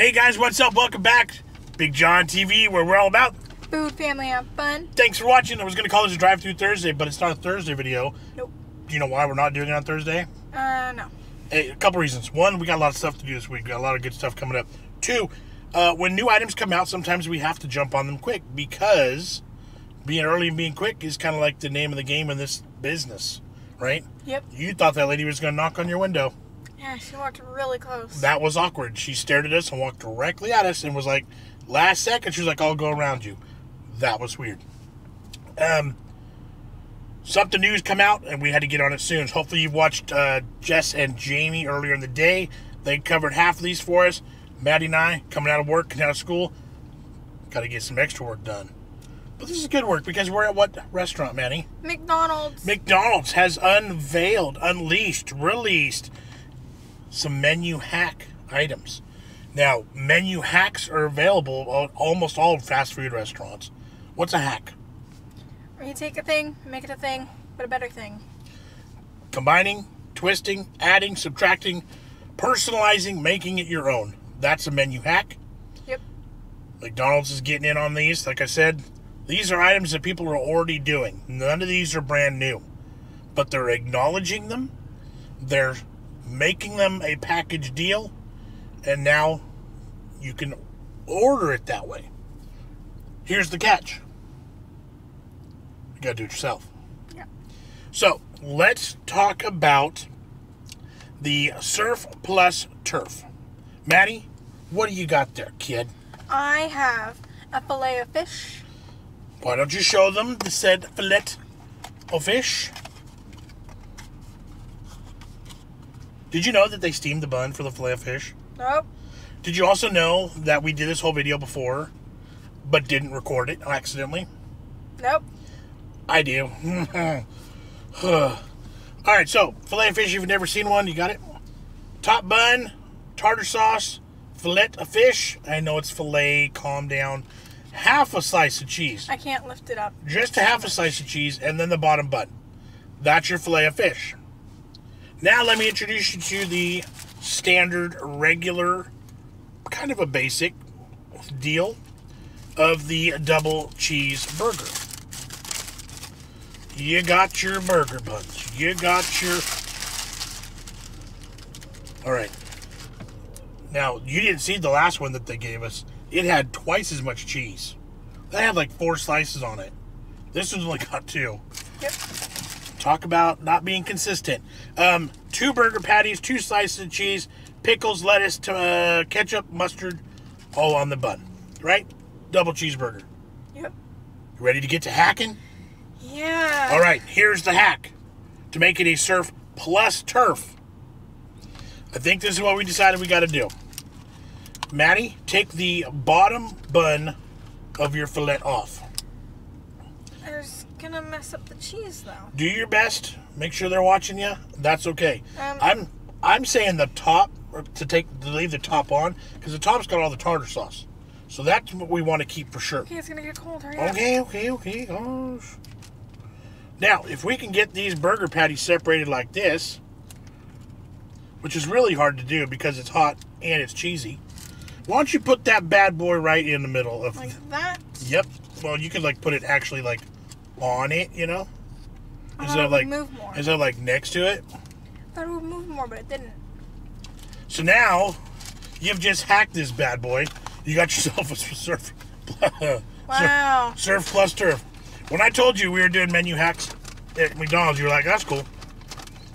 Hey guys, what's up? Welcome back. BigJon TV, where we're all about Food, family, and fun. Thanks for watching. I was going to call this a drive through Thursday, but it's not a Thursday video. Nope. Do you know why we're not doing it on Thursday? Uh, no. Hey, a couple reasons. One, we got a lot of stuff to do this week. We got a lot of good stuff coming up. Two, uh, when new items come out, sometimes we have to jump on them quick because being early and being quick is kind of like the name of the game in this business, right? Yep. You thought that lady was going to knock on your window. Yeah, she walked really close. That was awkward. She stared at us and walked directly at us and was like, last second, she was like, I'll go around you. That was weird. Um, something new's come out and we had to get on it soon. Hopefully you've watched uh, Jess and Jamie earlier in the day. They covered half of these for us. Maddie and I, coming out of work coming out of school, got to get some extra work done. But this is good work because we're at what restaurant, Maddie? McDonald's. McDonald's has unveiled, unleashed, released some menu hack items. Now, menu hacks are available at almost all fast food restaurants. What's a hack? Where you take a thing, make it a thing, but a better thing. Combining, twisting, adding, subtracting, personalizing, making it your own. That's a menu hack. Yep. McDonald's is getting in on these. Like I said, these are items that people are already doing. None of these are brand new, but they're acknowledging them. They're making them a package deal, and now you can order it that way. Here's the catch you gotta do it yourself. Yeah. So let's talk about the Surf Plus Turf. Maddie, what do you got there, kid? I have a fillet of fish. Why don't you show them the said fillet of fish? Did you know that they steamed the bun for the fillet of fish? Nope. Did you also know that we did this whole video before, but didn't record it accidentally? Nope. I do. All right, so fillet of fish. If you've never seen one, you got it. Top bun, tartar sauce, fillet of fish. I know it's fillet. Calm down. Half a slice of cheese, I can't lift it up. just a half a slice of cheese, and then the bottom bun. That's your fillet of fish. Now let me introduce you to the standard, regular, kind of a basic deal of the double cheeseburger. You got your burger buns. You got your. All right. Now, you didn't see the last one that they gave us. It had twice as much cheese. They had like four slices on it. This one's only got two. Yep. Talk about not being consistent. Um, two burger patties, two slices of cheese, pickles, lettuce, to, uh, ketchup, mustard, all on the bun. Right? Double cheeseburger. Yep. You ready to get to hacking? Yeah. All right, here's the hack to make it a surf plus turf. I think this is what we decided we got to do. Maddie, take the bottom bun of your fillet off. Was gonna mess up the cheese though. Do your best. Make sure they're watching you. That's okay. Um, I'm I'm saying the top to take to leave the top on because the top's got all the tartar sauce. So that's what we want to keep for sure. Okay, it's gonna get cold. Hurry up. Okay, okay, okay. Gosh. Now, if we can get these burger patties separated like this, which is really hard to do because it's hot and it's cheesy, why don't you put that bad boy right in the middle of? Like that. Yep. Well, you could like put it actually like on it, you know, I instead of like move more. instead of like next to it. I thought it would move more, but it didn't. So now you've just hacked this bad boy. You got yourself a surf. Wow. Surf plus turf. When I told you we were doing menu hacks at McDonald's, you were like, "That's cool."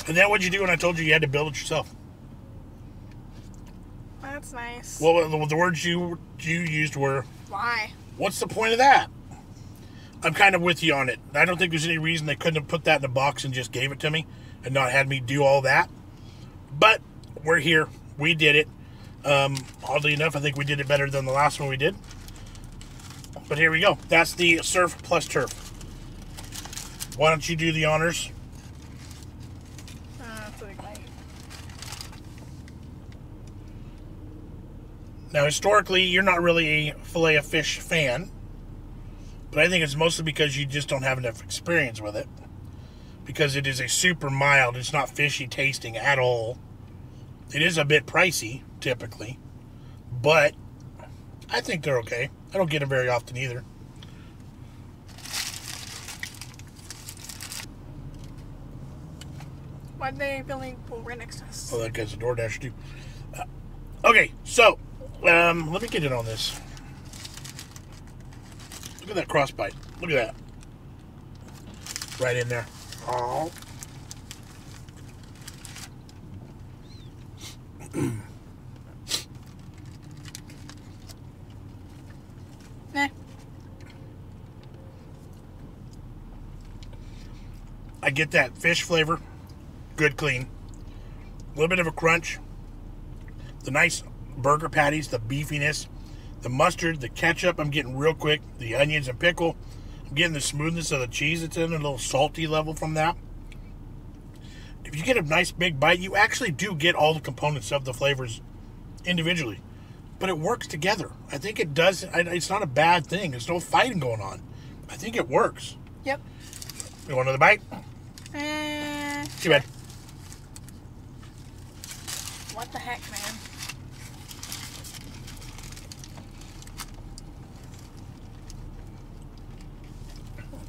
And then what'd you do when I told you you had to build it yourself? That's nice. Well, the, the words you you used were, Why? "What's the point of that?" I'm kind of with you on it. I don't think there's any reason they couldn't have put that in a box and just gave it to me and not had me do all that. But we're here. We did it. Um, oddly enough, I think we did it better than the last one we did. But here we go. That's the surf plus turf. Why don't you do the honors? Uh, that's a. Now, historically, you're not really a fillet of fish fan, but I think it's mostly because you just don't have enough experience with it. Because it is a super mild, it's not fishy tasting at all. It is a bit pricey, typically, but I think they're okay. I don't get them very often either. Why'd they building pool right next to us? Oh, that guy's a DoorDash too. Uh, okay, so um, let me get in on this. Look at that crossbite. Look at that. Right in there. Oh. Nah. I get that fish flavor, good clean. A little bit of a crunch. The nice burger patties, the beefiness, the mustard, the ketchup. I'm getting real quick. The onions and pickle. I'm getting the smoothness of the cheese that's in, a little salty level from that. If you get a nice big bite, you actually do get all the components of the flavors individually, but it works together. I think it does. It's not a bad thing. There's no fighting going on. I think it works. Yep. You want another bite? Eh, Too bad. what the heck, man?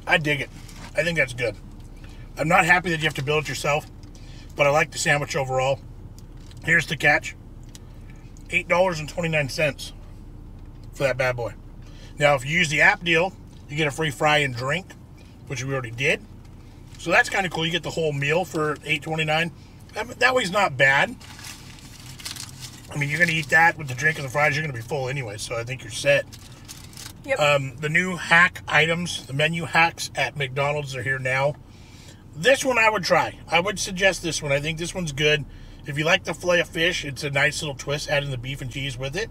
I dig it. I think that's good. I'm not happy that you have to build it yourself, but I like the sandwich overall. Here's the catch $8.29 for that bad boy. Now, if you use the app deal, you get a free fry and drink, which we already did. So that's kind of cool. You get the whole meal for $8.29. That, that way's not bad. I mean, you're going to eat that with the drink and the fries, you're going to be full anyway, so I think you're set. Yep. Um, the new hack items, the menu hacks at McDonald's are here now. This one I would try. I would suggest this one. I think this one's good. If you like the fillet of fish, it's a nice little twist, adding the beef and cheese with it.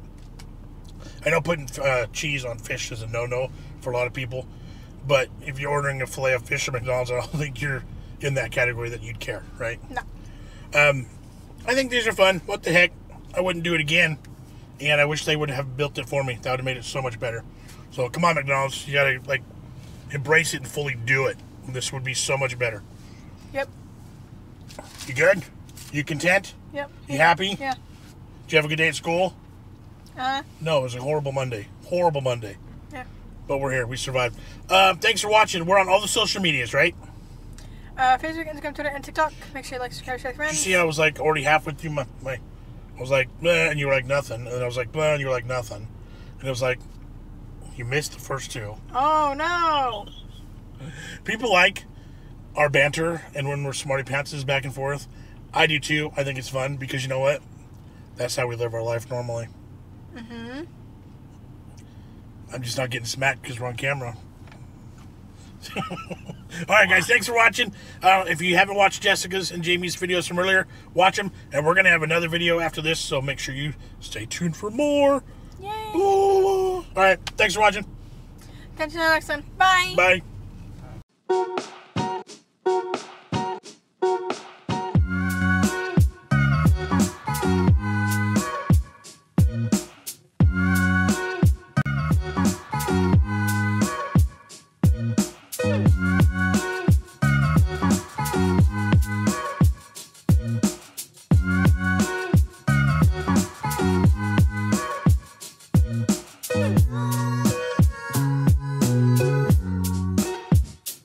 I know putting uh, cheese on fish is a no-no for a lot of people, but if you're ordering a fillet of fish at McDonald's, I don't think you're in that category that you'd care, right? no. I think these are fun. What the heck? I wouldn't do it again. And I wish they would have built it for me. That would have made it so much better. So come on, McDonald's. You gotta like embrace it and fully do it. This would be so much better. Yep. You good? You content? Yep. You happy? Yeah. Did you have a good day at school? Uh, No, it was a horrible Monday. Horrible Monday. yeah. But we're here. We survived. Um, thanks for watching. We're on all the social medias, right? Uh, Facebook, Instagram, Twitter, and TikTok. Make sure you like, subscribe, share with Did you see I was like already halfway through my, my I was like, Bleh, and you were like nothing. And I was like, Bleh, and you were like nothing. And it was like, you missed the first two. Oh no! people like our banter and when we're smarty pantses back and forth. I do too. I think it's fun because you know what? That's how we live our life normally. Mm-hmm. I'm just not getting smacked because we're on camera. All right, guys. Thanks for watching. Uh, if you haven't watched Jessica's and Jamie's videos from earlier, watch them. And we're gonna have another video after this, so make sure you stay tuned for more. All right. Thanks for watching. Catch you next time. Bye. Bye.